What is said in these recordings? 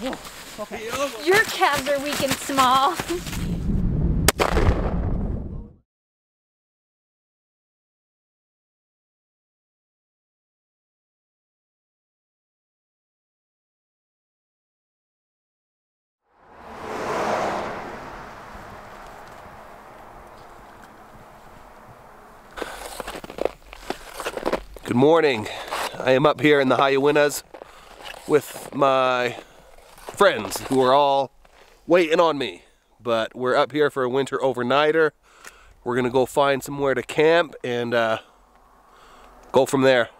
Okay. Your calves are weak and small. Good morning. I am up here in the High Uintas with my friends who are all waiting on me. But we're up here for a winter overnighter. We're gonna go find somewhere to camp and uh, go from there.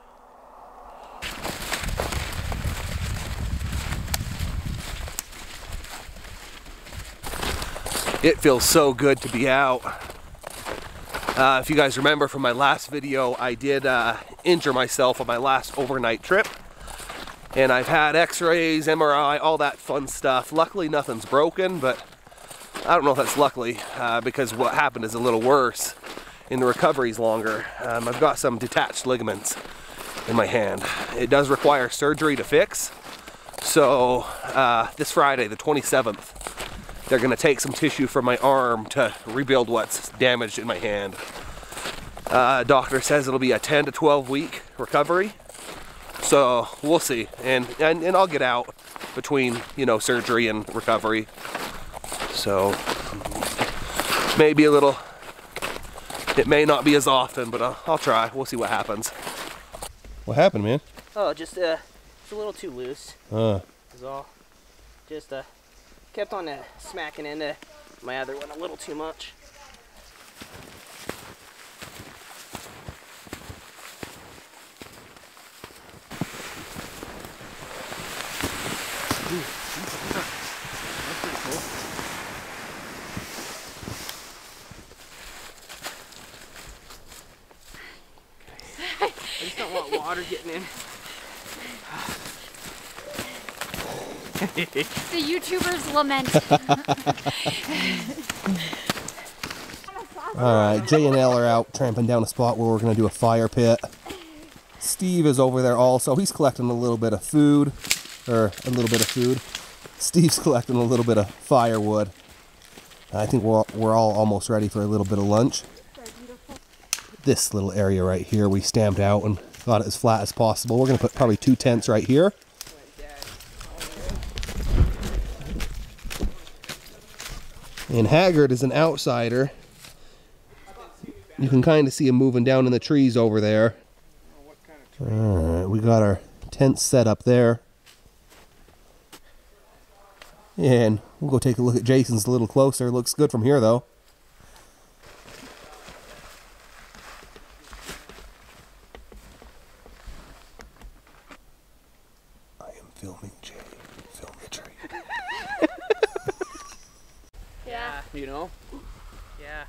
It feels so good to be out. Uh, if you guys remember from my last video, I did uh, injure myself on my last overnight trip. And I've had x-rays, MRI, all that fun stuff. Luckily nothing's broken, but I don't know if that's luckily uh, because what happened is a little worse and the recovery's longer. Um, I've got some detached ligaments in my hand. It does require surgery to fix. So uh, this Friday, the 27th, they're gonna take some tissue from my arm to rebuild what's damaged in my hand. Uh, doctor says it'll be a 10 to 12 week recovery. So we'll see. And, and, and I'll get out between, you know, surgery and recovery. So maybe a little, it may not be as often, but I'll, I'll try. We'll see what happens. What happened, man? Oh, just uh, it's a little too loose. Uh, Is all. Just uh, kept on uh, smacking into my other one a little too much. I just don't want water getting in. The YouTubers lament. All right, Jay and L are out tramping down a spot where we're gonna do a fire pit. Steve is over there also. He's collecting a little bit of food, or a little bit of food. Steve's collecting a little bit of firewood. I think we're all, we're all almost ready for a little bit of lunch. This little area right here we stamped out and got it as flat as possible. We're gonna put probably two tents right here. And Haggard is an outsider. You can kind of see him moving down in the trees over there. Alright, we got our tent set up there. And we'll go take a look at Jason's a little closer. Looks good from here though. I am filming Jay. Film the tree. Yeah. You know? Yeah.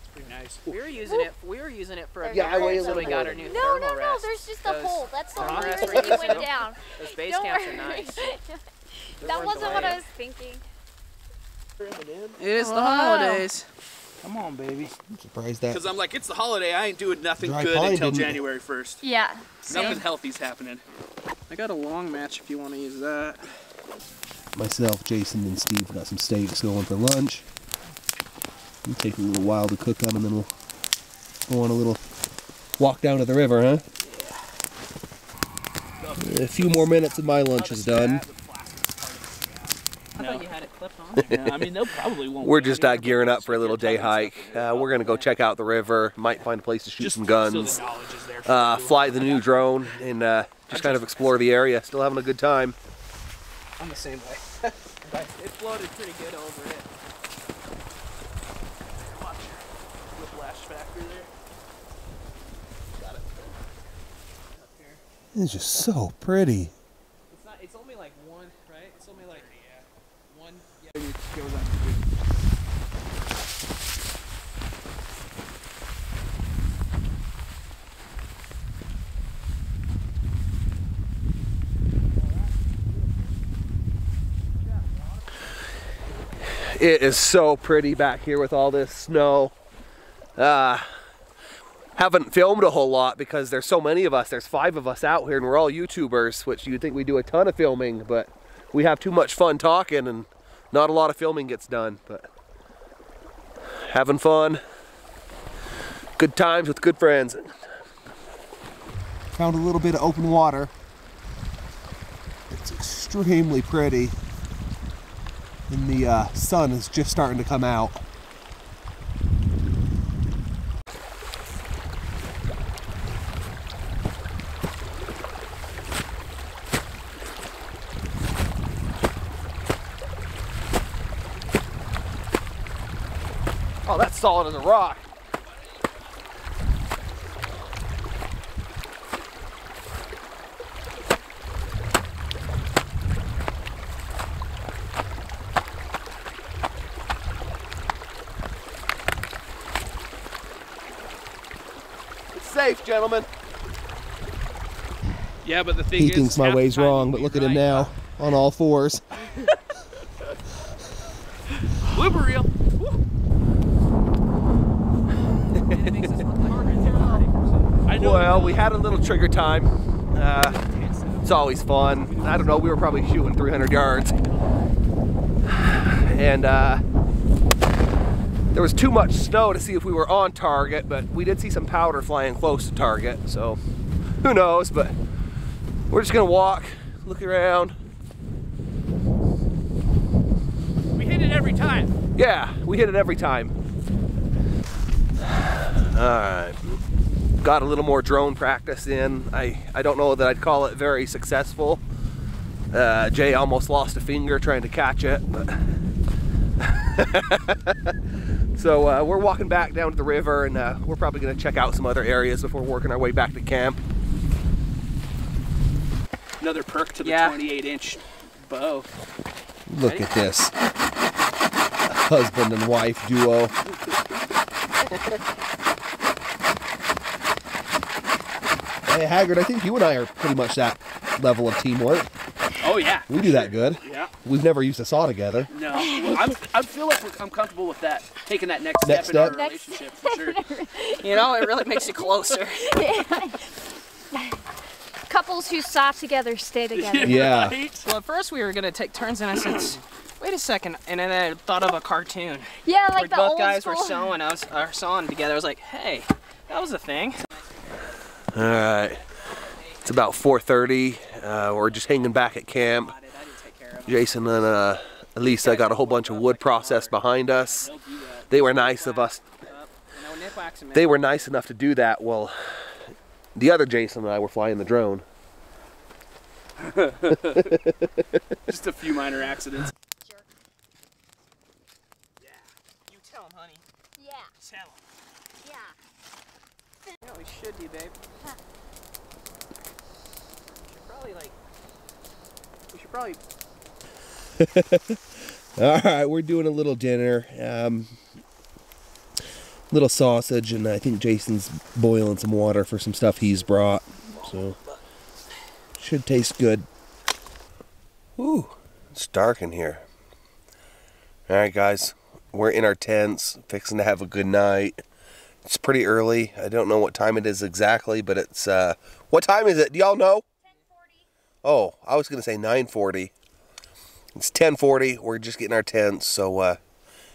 It's pretty nice. We were using it. We were using it for a Yeah, I weigh a until we little got more our new No, thermal no, no. rest. There's just a Those hole. That's the thermal only rests reason we're went down. Those base Don't camps worry. are nice. that wasn't what I was thinking. It is the holidays. Oh. Come on, baby. I'm surprised that Because I'm like, it's the holiday. I ain't doing nothing Dry good until didn't- January 1st. Yeah. Nothing healthy's happening. I got a long match if you want to use that. myself, Jason, and Steve got some steaks going for lunch. It'll take a little while to cook them, and then we'll go on a little walk down to the river, huh? A few more minutes and my lunch is done. I No. thought you had it clipped on. Yeah, I mean, they'll probably won't. We're just on uh, gearing up for a little day hike. Uh, we're gonna go check out the river. Might find a place to shoot Just some guns. knowledge is there for Uh, fly the new drone and uh, just kind of explore the area. Still having a good time. I'm the same way. it floated pretty good over it. Your factor there. Got it. Up here. It's just so pretty. It's not. It's only like one, right? It's only like Yeah. one. Yeah. It goes on. It is so pretty back here with all this snow. Uh, haven't filmed a whole lot because there's so many of us. There's five of us out here and we're all YouTubers, which you'd think we do a ton of filming, but we have too much fun talking and not a lot of filming gets done, but having fun, good times with good friends. Found a little bit of open water. It's extremely pretty. And the uh, sun is just starting to come out. Oh, that's solid as a rock. It's safe, gentlemen. Yeah, but the thing He is, thinks my way's wrong, but be look at him right. now on all fours. Blooper reel. I know. Well, we had a little trigger time. Uh, it's always fun. I don't know, we were probably shooting 300 yards. And uh, there was too much snow to see if we were on target, but we did see some powder flying close to target, so who knows, but we're just gonna walk, look around. we hit it every time. Yeah, we hit it every time. Alright. Got a little more drone practice in. I, I don't know that I'd call it very successful. Uh, Jay almost lost a finger trying to catch it. But so uh, we're walking back down to the river and uh, we're probably going to check out some other areas before working our way back to camp. Another perk to the Yeah. 28 inch bow. Look at this. Husband and wife duo. Hey Haggard, I think you and I are pretty much that level of teamwork. Oh yeah. We do that good. Yeah. We've never used a saw together. No. I'm, I feel like I'm comfortable with that. Taking that next, Next step, step? in our relationship for sure. You know, it really makes you closer. Couples who saw together stay together. Yeah. Right? Well, at first we were gonna take turns, and I said, "Wait a second. and then I thought of a cartoon Yeah, where like the both old guys school. were sewing. I was are sewing together. I was like, "Hey, that was a thing." All right. It's about 4:30. Uh, we're just hanging back at camp. Jason and uh, Elisa got a whole bunch of wood processed behind us. They were nice of us. They were nice enough to do that. Well, the other Jason and I were flying the drone. Just a few minor accidents. You tell him, honey. Yeah, Tell him. yeah. You know, we should do, babe. We should probably like. We should probably. All right, we're doing a little dinner. Um, little sausage, and I think Jason's boiling some water for some stuff he's brought. So should taste good. Ooh, it's dark in here. All right, guys, we're in our tents, fixing to have a good night. It's pretty early. I don't know what time it is exactly, but it's uh, what time is it? Do y'all know? 1040. Oh, I was gonna say 9:40. It's 10:40. We're just getting our tents. So uh,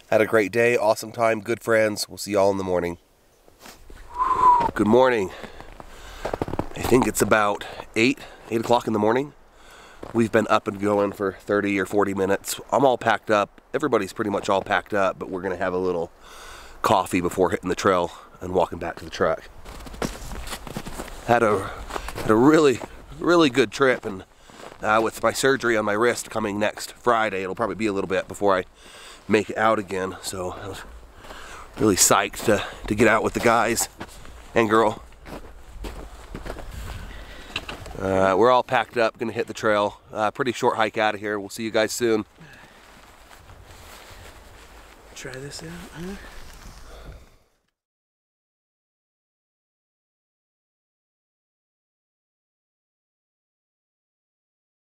had a great day, awesome time, good friends. We'll see y'all in the morning. Good morning. I think it's about eight, eight o'clock in the morning. We've been up and going for 30 or 40 minutes. I'm all packed up. Everybody's pretty much all packed up, but we're gonna have a little coffee before hitting the trail and walking back to the truck. Had a had a really really good trip and uh, with my surgery on my wrist coming next Friday, it'll probably be a little bit before I make it out again. So I was really psyched to, to get out with the guys and girl. Uh, we're all packed up, gonna hit the trail. Uh, pretty short hike out of here. We'll see you guys soon. Try this out. Huh?